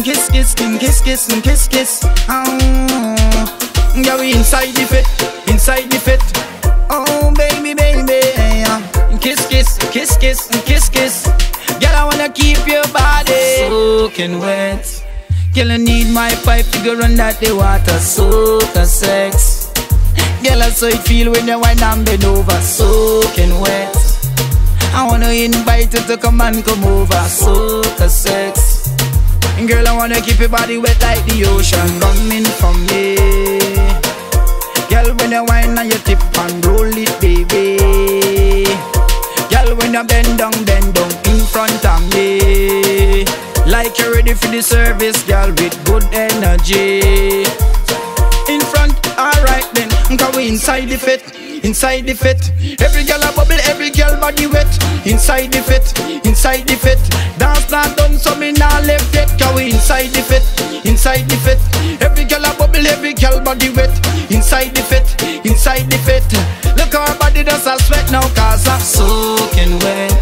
kiss, king kiss, kiss, and kiss, kiss. Oh, yeah, we inside the fit, inside the fit. Oh, baby, baby, yeah. Kiss, kiss, kiss, kiss, and kiss, kiss. Girl, I wanna keep your body soaking wet. Girl, I need my pipe to go run that the water, soak a sex. Girl, I saw it feel when you wind and bend over, soaking wet. I wanna invite you to come and come over, soak a sex. Girl, I wanna keep your body wet like the ocean coming from me. Girl, when you wine and you tip and roll it, baby. Girl, when you bend down, bend down in front of me. Like you're ready for the service, girl, with good energy. In front, alright then, cause we inside the fit, inside the fit. Every girl a bubble, every girl body wet. Inside the fit, inside the fit. So me not left yet. Cause we inside the fit, inside the fit. Every girl a bubble, every girl body wet. Inside the fit, inside the fit. Look our body does a sweat now, cause I'm soaking wet.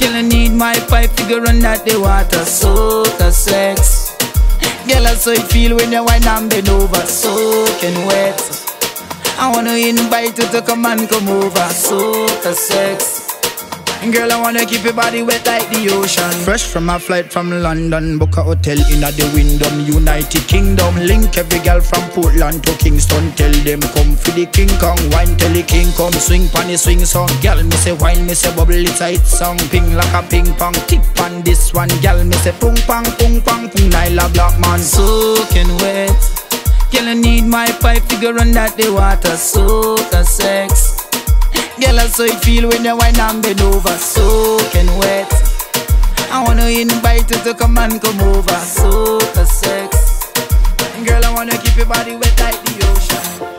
Girl, I need my pipe to go run that the water, soak a sex. Girl, I saw it feel when you wine and bend over, soaking wet. I wanna invite you to come and come over, soak a sex. Girl, I wanna keep your body wet like the ocean. Fresh from a flight from London, book a hotel in a the Wyndham, United Kingdom. Link every girl from Portland to Kingston. Tell them come for the King Kong, wine till the King come. Swing pon the swing song, girl me say wine, me say bubble, tight song. Ping like a ping pong, tip on this one, girl me say pung pong, pung pong, pung. Nyla Black man, soaking wet. Girl, I need my pipe to go run that the water, soak a sex. Girl, I saw it feel when you wine and bend over, soaking wet. I wanna invite you to come and come over, a sex. Girl, I wanna keep your body wet like the ocean.